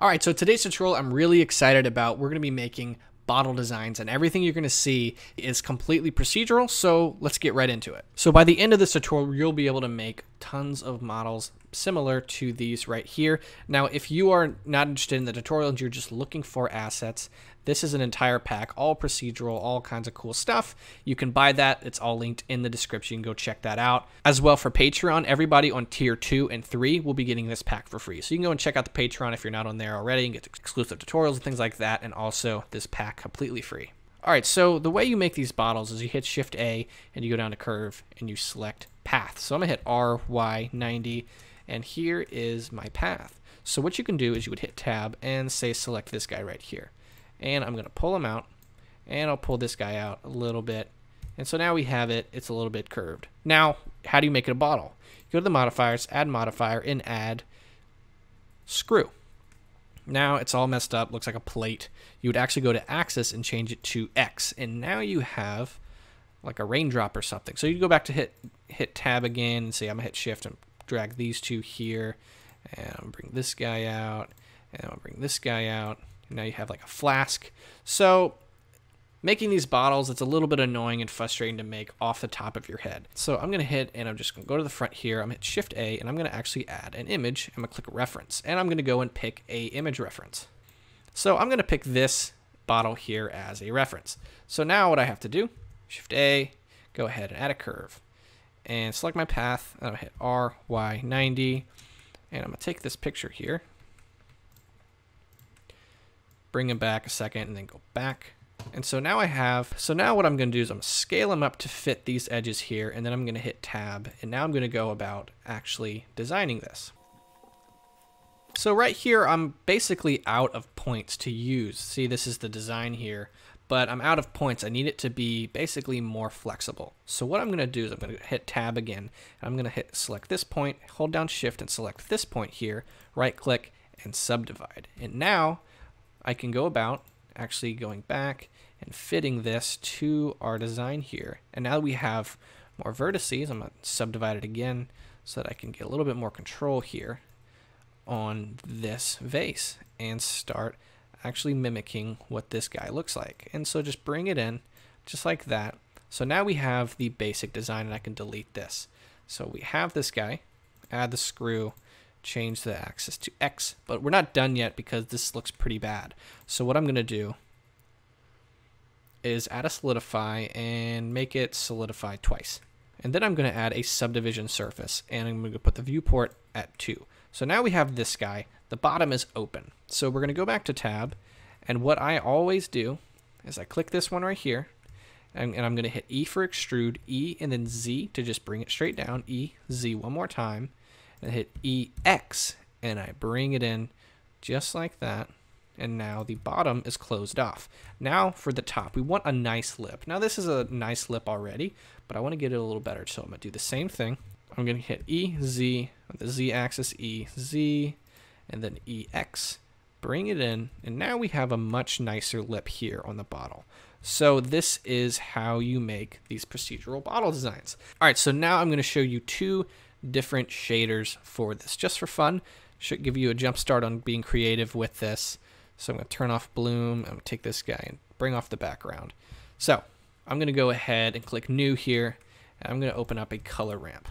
All right, so today's tutorial I'm really excited about. We're going to be making bottle designs and everything you're going to see is completely procedural so let's get right into it so by the end of this tutorial you'll be able to make tons of models similar to these right here. Now if you are not interested in the tutorial and you're just looking for assets this is an entire pack all procedural all kinds of cool stuff. You can buy that. It's all linked in the description. Go check that out. As well for patreon everybody on tier 2 and 3 will be getting this pack for free. So you can go and check out the patreon if you're not on there already and get exclusive tutorials and things like that and also this pack completely free. All right, so the way you make these bottles is you hit Shift A and you go down to curve and you select path. So I'm gonna hit R, Y, 90, and here is my path. So what you can do is you would hit tab and say select this guy right here. And I'm gonna pull him out and I'll pull this guy out a little bit. And so now we have it, it's a little bit curved. Now, how do you make it a bottle? go to the modifiers, add modifier, and add screw. Now it's all messed up, looks like a plate. You would actually go to axis and change it to X. And now you have like a raindrop or something. So you go back to hit hit tab again and say I'm gonna hit shift and drag these two here. And I'm bring this guy out. And I'll bring this guy out. And now you have like a flask. So Making these bottles, it's a little bit annoying and frustrating to make off the top of your head. So I'm going to hit, and I'm just going to go to the front here. I'm to hit Shift A, and I'm going to actually add an image. I'm going to click Reference, and I'm going to go and pick a image reference. So I'm going to pick this bottle here as a reference. So now what I have to do, Shift A, go ahead and add a curve. And select my path, I'm going to hit R, Y, 90, and I'm going to take this picture here, bring it back a second, and then go back and so now I have, so now what I'm going to do is I'm going to scale them up to fit these edges here, and then I'm going to hit tab, and now I'm going to go about actually designing this. So right here, I'm basically out of points to use. See, this is the design here, but I'm out of points. I need it to be basically more flexible. So what I'm going to do is I'm going to hit tab again. I'm going to hit select this point, hold down shift and select this point here, right click and subdivide. And now I can go about actually going back and fitting this to our design here. And now we have more vertices. I'm going to subdivide it again so that I can get a little bit more control here on this vase and start actually mimicking what this guy looks like. And so just bring it in just like that. So now we have the basic design and I can delete this. So we have this guy, add the screw, change the axis to X, but we're not done yet because this looks pretty bad. So what I'm going to do is add a solidify and make it solidify twice. And then I'm going to add a subdivision surface and I'm going to put the viewport at 2. So now we have this guy. The bottom is open. So we're going to go back to tab and what I always do is I click this one right here and, and I'm going to hit E for extrude, E and then Z to just bring it straight down, E, Z one more time and hit EX and I bring it in just like that and now the bottom is closed off. Now for the top, we want a nice lip. Now this is a nice lip already, but I want to get it a little better. So I'm going to do the same thing. I'm going to hit E, Z, the Z axis, E, Z, and then EX. Bring it in, and now we have a much nicer lip here on the bottle. So this is how you make these procedural bottle designs. All right, so now I'm going to show you two different shaders for this just for fun. Should give you a jump start on being creative with this. So I'm going to turn off bloom. I'm going to take this guy and bring off the background. So I'm going to go ahead and click new here. And I'm going to open up a color ramp.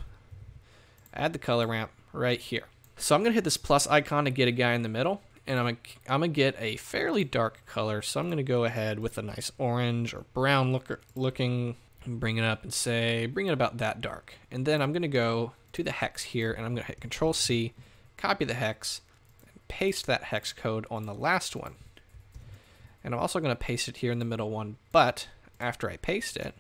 Add the color ramp right here. So I'm going to hit this plus icon to get a guy in the middle. And I'm going to, I'm going to get a fairly dark color. So I'm going to go ahead with a nice orange or brown look, looking bring it up and say, bring it about that dark. And then I'm going to go to the hex here and I'm going to hit Control C, copy the hex, and paste that hex code on the last one. And I'm also going to paste it here in the middle one, but after I paste it,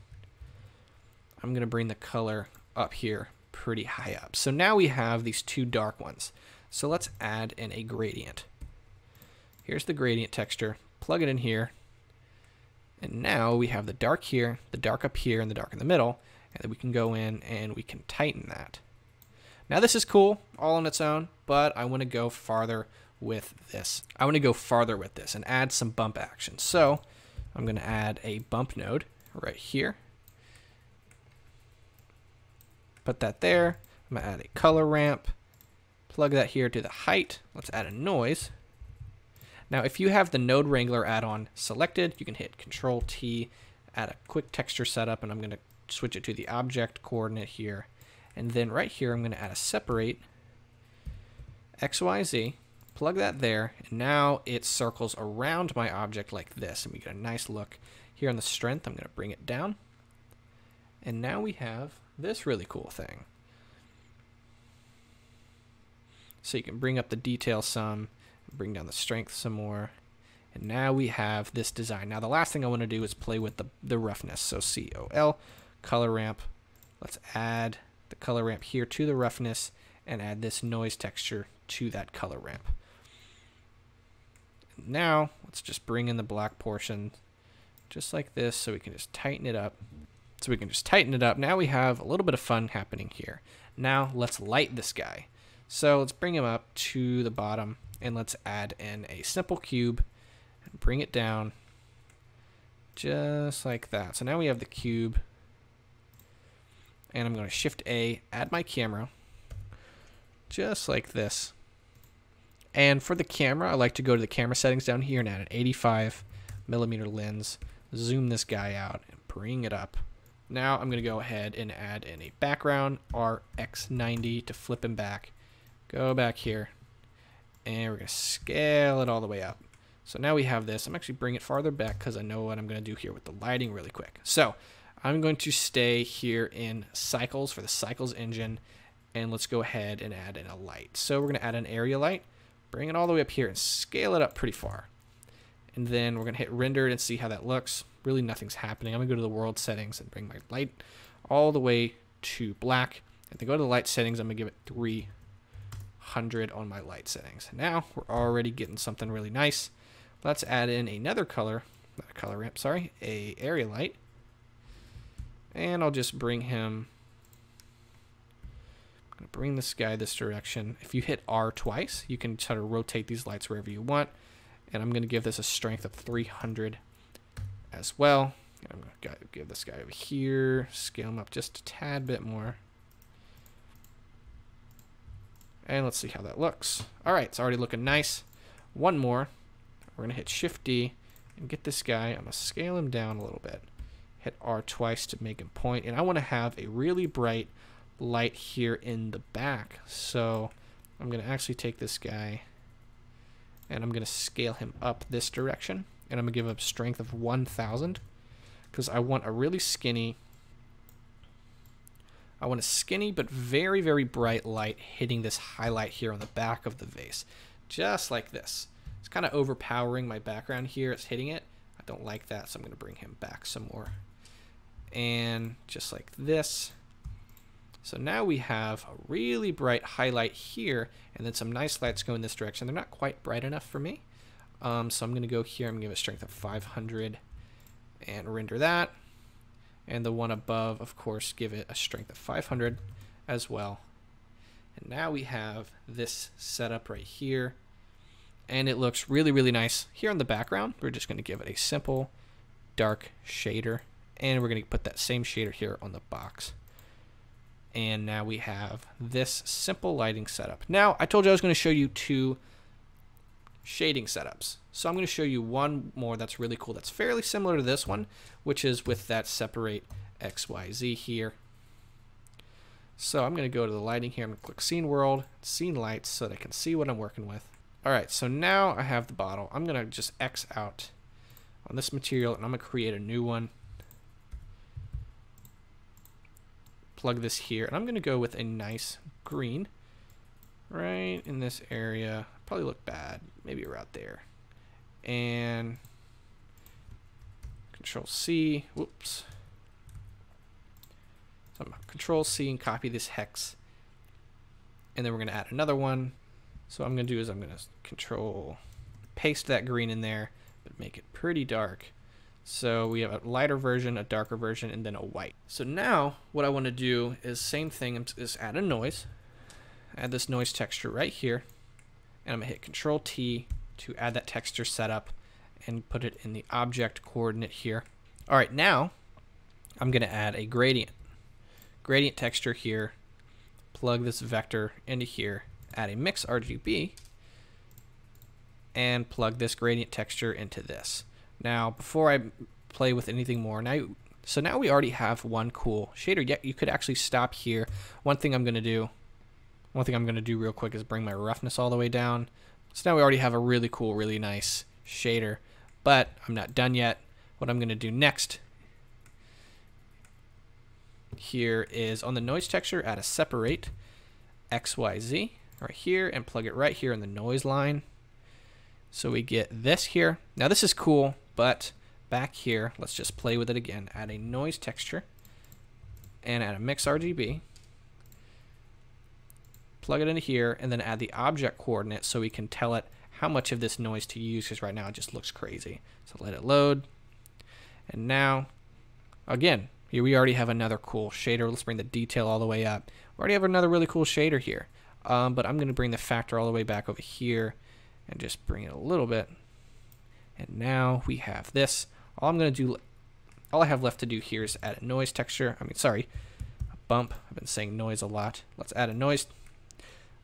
I'm going to bring the color up here pretty high up. So now we have these two dark ones. So let's add in a gradient. Here's the gradient texture. Plug it in here. And now we have the dark here, the dark up here, and the dark in the middle. And then we can go in and we can tighten that. Now this is cool all on its own, but I want to go farther with this. I want to go farther with this and add some bump action. So I'm going to add a bump node right here. Put that there. I'm going to add a color ramp. Plug that here to the height. Let's add a noise. Now, if you have the Node Wrangler add-on selected, you can hit Control T, add a quick texture setup, and I'm going to switch it to the object coordinate here. And then right here, I'm going to add a separate XYZ, plug that there, and now it circles around my object like this, and we get a nice look. Here on the strength, I'm going to bring it down. And now we have this really cool thing. So you can bring up the detail some, bring down the strength some more. And now we have this design. Now the last thing I want to do is play with the, the roughness. So COL, color ramp. Let's add the color ramp here to the roughness and add this noise texture to that color ramp. Now let's just bring in the black portion just like this so we can just tighten it up. So we can just tighten it up. Now we have a little bit of fun happening here. Now let's light this guy. So let's bring him up to the bottom and let's add in a simple cube and bring it down just like that. So now we have the cube and I'm going to shift A, add my camera just like this. And for the camera, I like to go to the camera settings down here and add an 85 millimeter lens, zoom this guy out and bring it up. Now I'm going to go ahead and add in a background RX90 to flip him back Go back here. And we're going to scale it all the way up. So now we have this. I'm actually bring it farther back because I know what I'm going to do here with the lighting really quick. So I'm going to stay here in cycles for the cycles engine. And let's go ahead and add in a light. So we're going to add an area light. Bring it all the way up here and scale it up pretty far. And then we're going to hit render and see how that looks. Really nothing's happening. I'm going to go to the world settings and bring my light all the way to black. And then go to the light settings. I'm going to give it 3 100 on my light settings. Now we're already getting something really nice. Let's add in another color, not a color ramp, sorry, a area light. And I'll just bring him, I'm gonna bring this guy this direction. If you hit R twice, you can try to rotate these lights wherever you want. And I'm gonna give this a strength of 300 as well. I'm gonna give this guy over here, scale him up just a tad bit more. And let's see how that looks. All right, it's already looking nice. One more. We're going to hit Shift D and get this guy. I'm going to scale him down a little bit. Hit R twice to make him point. And I want to have a really bright light here in the back. So I'm going to actually take this guy and I'm going to scale him up this direction. And I'm going to give him a strength of 1,000 because I want a really skinny I want a skinny but very, very bright light hitting this highlight here on the back of the vase. Just like this. It's kind of overpowering my background here. It's hitting it. I don't like that, so I'm going to bring him back some more. And just like this. So now we have a really bright highlight here, and then some nice lights go in this direction. They're not quite bright enough for me. Um, so I'm going to go here. I'm going to give it a strength of 500 and render that and the one above of course give it a strength of 500 as well. And now we have this setup right here. And it looks really really nice. Here in the background we're just going to give it a simple dark shader. And we're going to put that same shader here on the box. And now we have this simple lighting setup. Now I told you I was going to show you two shading setups. So I'm going to show you one more that's really cool that's fairly similar to this one, which is with that separate XYZ here. So I'm going to go to the lighting here. I'm going to click scene world, scene lights so that I can see what I'm working with. All right, so now I have the bottle. I'm going to just X out on this material and I'm going to create a new one. Plug this here and I'm going to go with a nice green right in this area. Probably look bad, maybe around there. And Control C, whoops. So I'm Control C and copy this hex. And then we're going to add another one. So what I'm going to do is I'm going to Control paste that green in there, but make it pretty dark. So we have a lighter version, a darker version, and then a white. So now what I want to do is same thing, is add a noise add this noise texture right here. And I'm to hit Control T to add that texture setup and put it in the object coordinate here. All right, now I'm going to add a gradient. Gradient texture here, plug this vector into here, add a mix RGB, and plug this gradient texture into this. Now, before I play with anything more, now so now we already have one cool shader. Yet you could actually stop here. One thing I'm going to do, one thing I'm going to do real quick is bring my roughness all the way down. So now we already have a really cool, really nice shader. But I'm not done yet. What I'm going to do next here is on the noise texture, add a separate XYZ right here and plug it right here in the noise line. So we get this here. Now this is cool, but back here, let's just play with it again. Add a noise texture and add a mix RGB. Plug it into here and then add the object coordinate so we can tell it how much of this noise to use because right now it just looks crazy. So let it load. And now, again, here we already have another cool shader. Let's bring the detail all the way up. We already have another really cool shader here. Um, but I'm going to bring the factor all the way back over here and just bring it a little bit. And now we have this. All I'm going to do, all I have left to do here is add a noise texture. I mean, sorry, a bump. I've been saying noise a lot. Let's add a noise,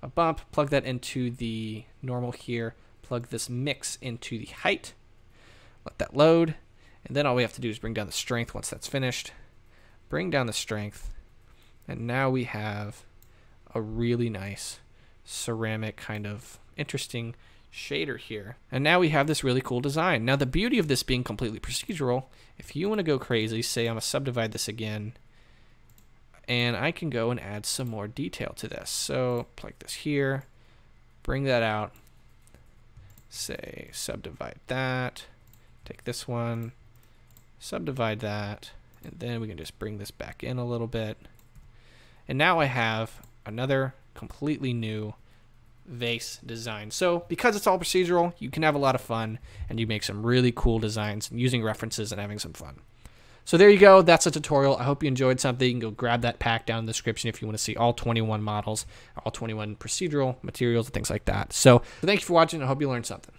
Uh, a bump, plug that into the normal here, plug this mix into the height, let that load, and then all we have to do is bring down the strength once that's finished. Bring down the strength, and now we have a really nice ceramic kind of interesting shader here. And now we have this really cool design. Now the beauty of this being completely procedural, if you want to go crazy, say I'm going to subdivide this again, and I can go and add some more detail to this. So like this here, bring that out, say subdivide that, take this one, subdivide that, and then we can just bring this back in a little bit. And now I have another completely new vase design. So because it's all procedural, you can have a lot of fun and you make some really cool designs using references and having some fun. So there you go. That's a tutorial. I hope you enjoyed something. You can go grab that pack down in the description if you want to see all 21 models, all 21 procedural materials and things like that. So thank you for watching. I hope you learned something.